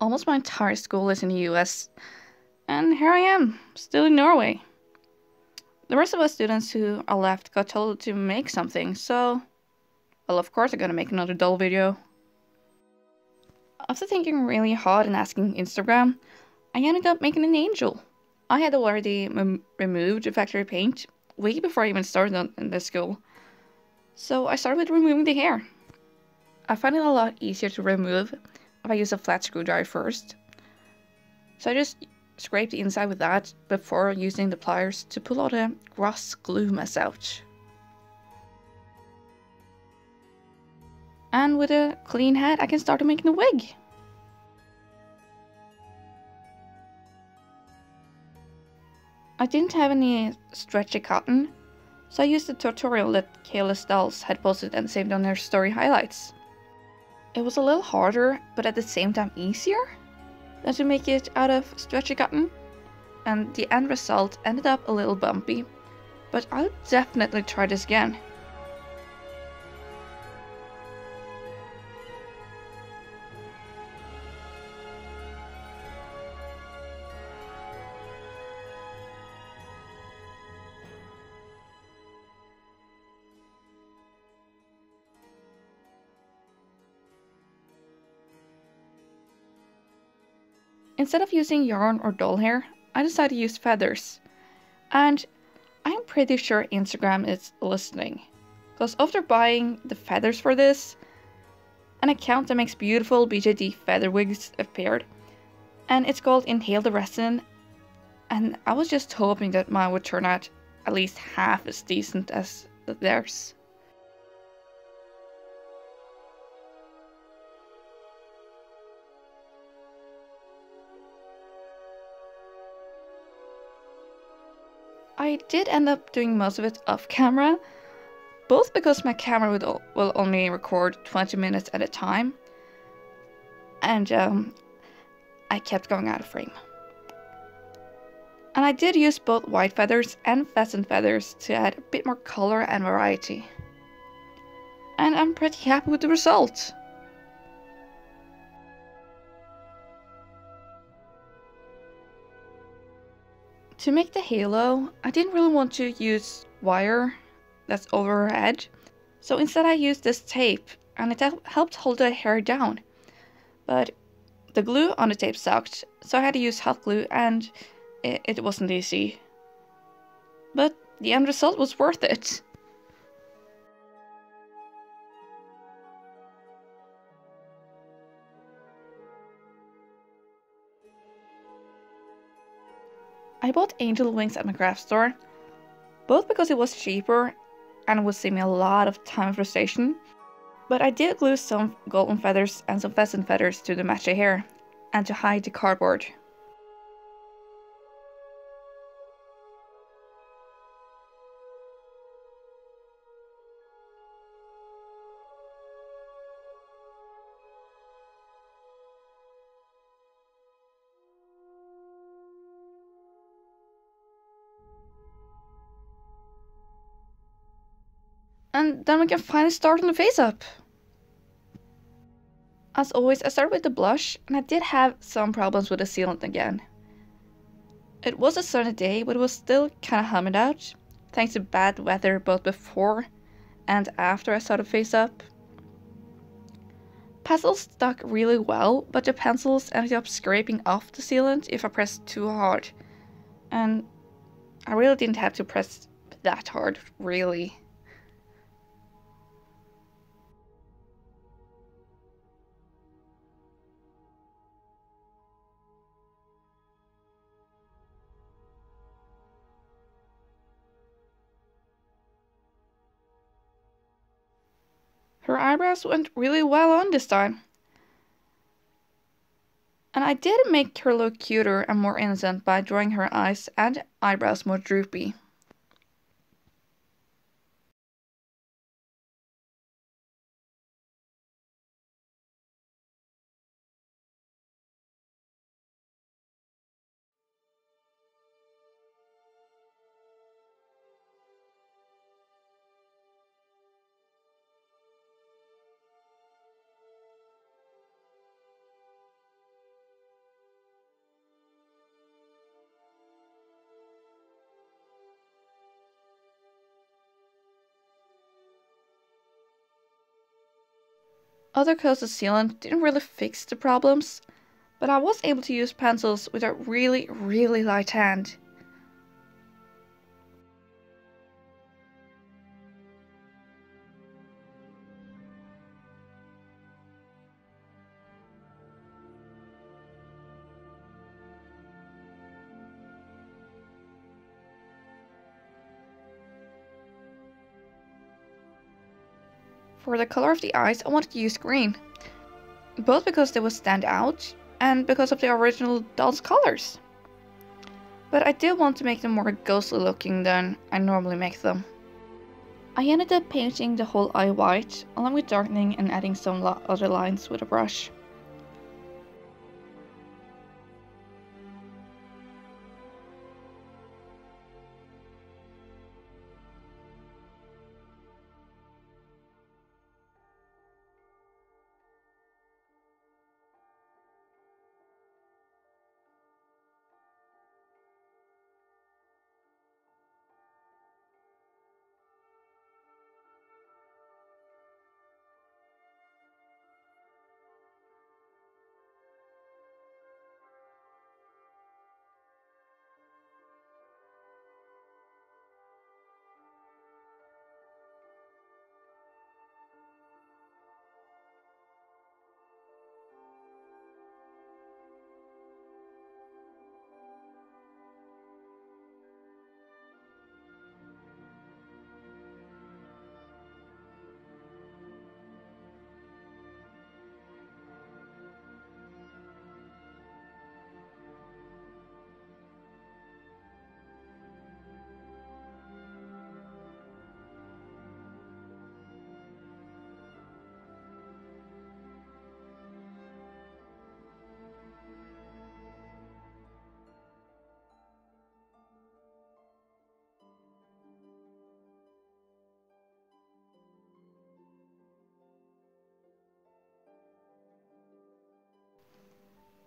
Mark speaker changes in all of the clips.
Speaker 1: almost my entire school is in the US, and here I am, still in Norway. The rest of us students who are left got told to make something, so... Well, of course I'm gonna make another doll video. After thinking really hard and asking Instagram, I ended up making an angel. I had already removed the factory paint way before I even started in this school. So I started with removing the hair. I find it a lot easier to remove if I use a flat screwdriver first. So I just scrape the inside with that before using the pliers to pull all the gross glue mess out. And with a clean head I can start making a wig. I didn't have any stretchy cotton, so I used the tutorial that Careless Dolls had posted and saved on their story highlights. It was a little harder, but at the same time easier than to make it out of stretchy cotton, and the end result ended up a little bumpy, but I'll definitely try this again. Instead of using yarn or doll hair, I decided to use feathers. And I'm pretty sure Instagram is listening. Because after buying the feathers for this, an account that makes beautiful BJD feather wigs appeared. And it's called Inhale the Resin. And I was just hoping that mine would turn out at least half as decent as theirs. I did end up doing most of it off camera, both because my camera would, will only record 20 minutes at a time, and um, I kept going out of frame. And I did use both white feathers and pheasant feathers to add a bit more color and variety. And I'm pretty happy with the result. To make the halo, I didn't really want to use wire that's over her edge, so instead I used this tape and it helped hold the hair down. But the glue on the tape sucked, so I had to use hot glue and it, it wasn't easy. But the end result was worth it. Bought angel wings at my craft store, both because it was cheaper and would save me a lot of time and frustration, but I did glue some golden feathers and some pheasant feathers to the match hair, and to hide the cardboard. And then we can finally start on the face up. As always, I started with the blush, and I did have some problems with the sealant again. It was a sunny day, but it was still kinda humid out, thanks to bad weather both before and after I started face up. Pastels stuck really well, but the pencils ended up scraping off the sealant if I pressed too hard. And I really didn't have to press that hard, really. Her eyebrows went really well on this time. And I did make her look cuter and more innocent by drawing her eyes and eyebrows more droopy. Other coats of sealant didn't really fix the problems, but I was able to use pencils with a really, really light hand. For the color of the eyes, I wanted to use green, both because they would stand out and because of the original doll's colors. But I did want to make them more ghostly looking than I normally make them. I ended up painting the whole eye white, along with darkening and adding some other lines with a brush.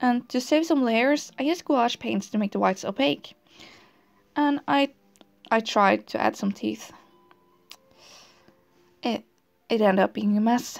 Speaker 1: And to save some layers, I used gouache paints to make the whites opaque. And I I tried to add some teeth. It it ended up being a mess.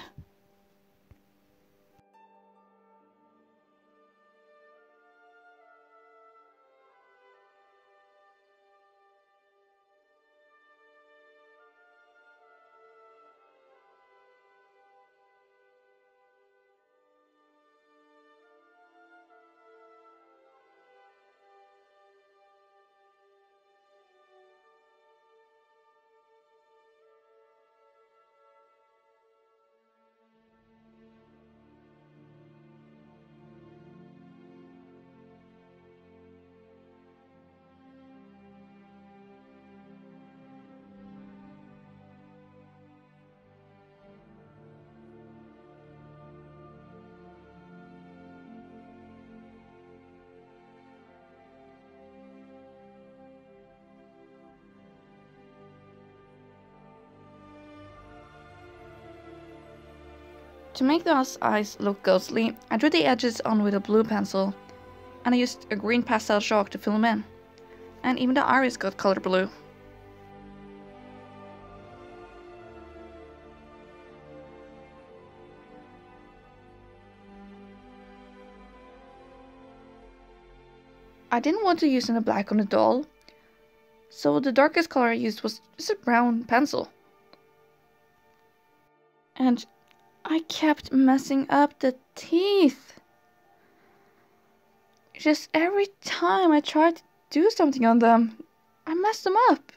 Speaker 1: To make those eyes look ghostly, I drew the edges on with a blue pencil, and I used a green pastel chalk to fill them in. And even the iris got colored blue. I didn't want to use any black on the doll, so the darkest color I used was just a brown pencil. And I kept messing up the teeth. Just every time I tried to do something on them, I messed them up.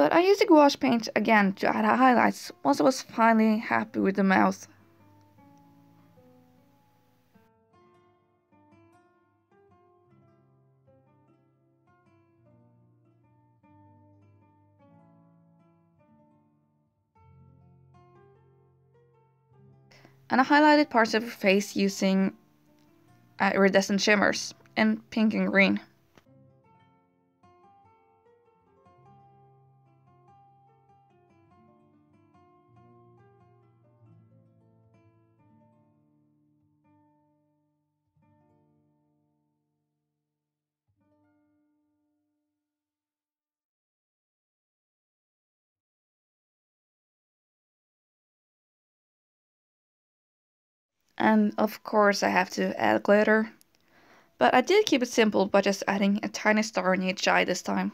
Speaker 1: But I used the gouache paint again to add highlights once I was finally happy with the mouth. And I highlighted parts of her face using uh, iridescent shimmers in pink and green. And of course I have to add glitter. But I did keep it simple by just adding a tiny star in each eye this time.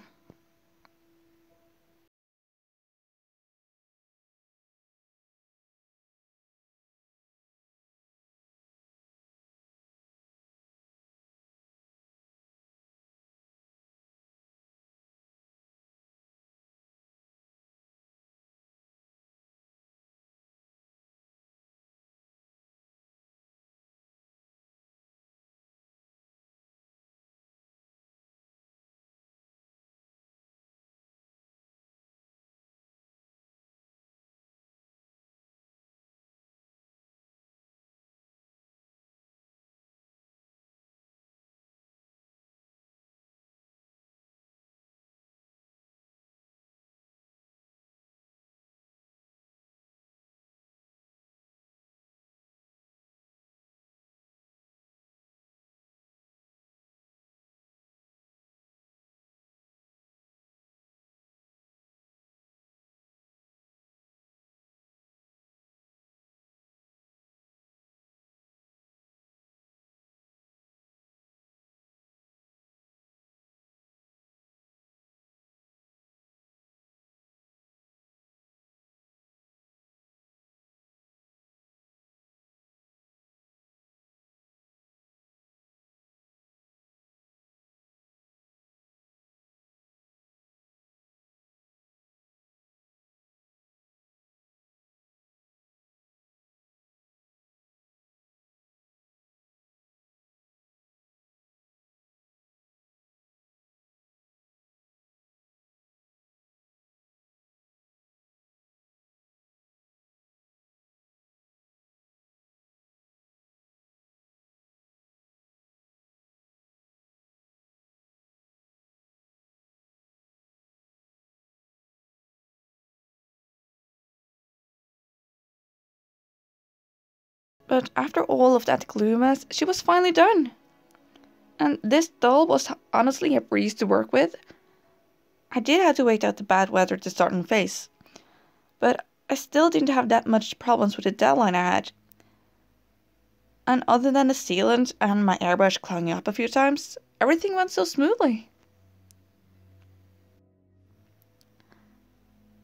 Speaker 1: But after all of that glue mess, she was finally done. And this doll was honestly a breeze to work with. I did have to wait out the bad weather to start on face, but I still didn't have that much problems with the deadline I had. And other than the sealant and my airbrush clogging up a few times, everything went so smoothly.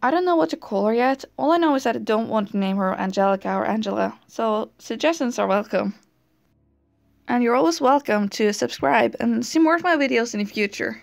Speaker 1: I don't know what to call her yet. All I know is that I don't want to name her Angelica or Angela, so suggestions are welcome. And you're always welcome to subscribe and see more of my videos in the future.